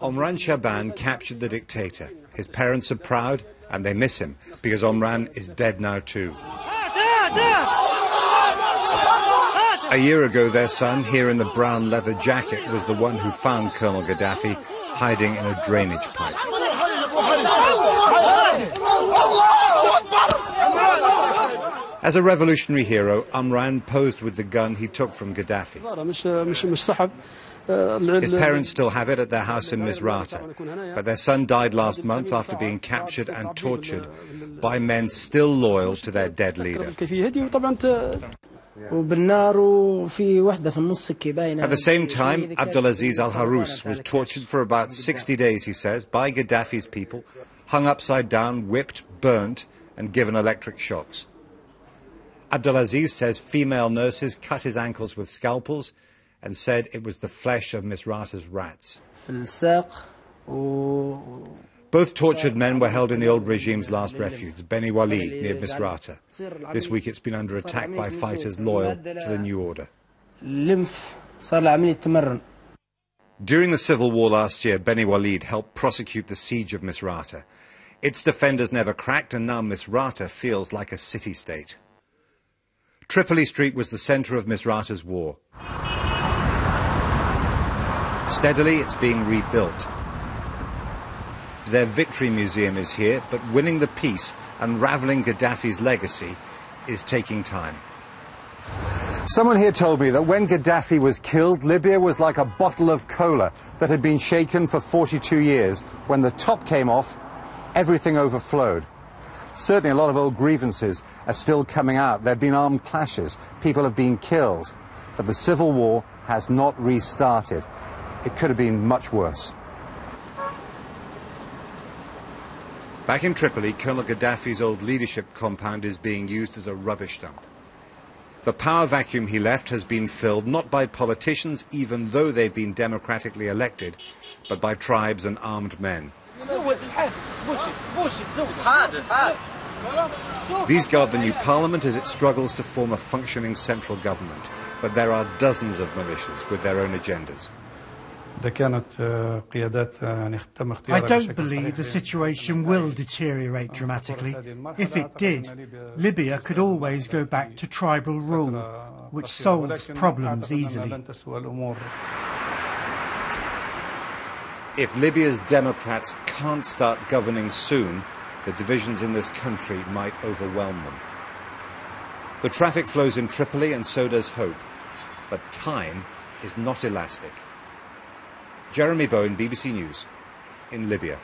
Omran Shaban captured the dictator. His parents are proud and they miss him because Omran is dead now too. A year ago, their son, here in the brown leather jacket, was the one who found Colonel Gaddafi hiding in a drainage pipe. As a revolutionary hero, Omran posed with the gun he took from Gaddafi. His parents still have it at their house in Misrata, but their son died last month after being captured and tortured by men still loyal to their dead leader. At the same time, Abdulaziz al Harous was tortured for about 60 days, he says, by Gaddafi's people, hung upside down, whipped, burnt, and given electric shocks. Abdulaziz says female nurses cut his ankles with scalpels and said it was the flesh of Misrata's rats. Both tortured men were held in the old regime's last refuge, Beni Walid, near Misrata. This week it's been under attack by fighters loyal to the new order. During the civil war last year, Beni Walid helped prosecute the siege of Misrata. Its defenders never cracked, and now Misrata feels like a city-state. Tripoli Street was the centre of Misrata's war. Steadily, it's being rebuilt. Their victory museum is here, but winning the peace, unravelling Gaddafi's legacy, is taking time. Someone here told me that when Gaddafi was killed, Libya was like a bottle of cola that had been shaken for 42 years. When the top came off, everything overflowed. Certainly, a lot of old grievances are still coming out. There have been armed clashes, people have been killed, but the civil war has not restarted. It could have been much worse. Back in Tripoli, Colonel Gaddafi's old leadership compound is being used as a rubbish dump. The power vacuum he left has been filled not by politicians, even though they've been democratically elected, but by tribes and armed men. These guard the new parliament as it struggles to form a functioning central government, but there are dozens of militias with their own agendas. I don't believe the situation will deteriorate dramatically. If it did, Libya could always go back to tribal rule, which solves problems easily. If Libya's Democrats can't start governing soon, the divisions in this country might overwhelm them. The traffic flows in Tripoli and so does hope. But time is not elastic. Jeremy Bowen, BBC News, in Libya.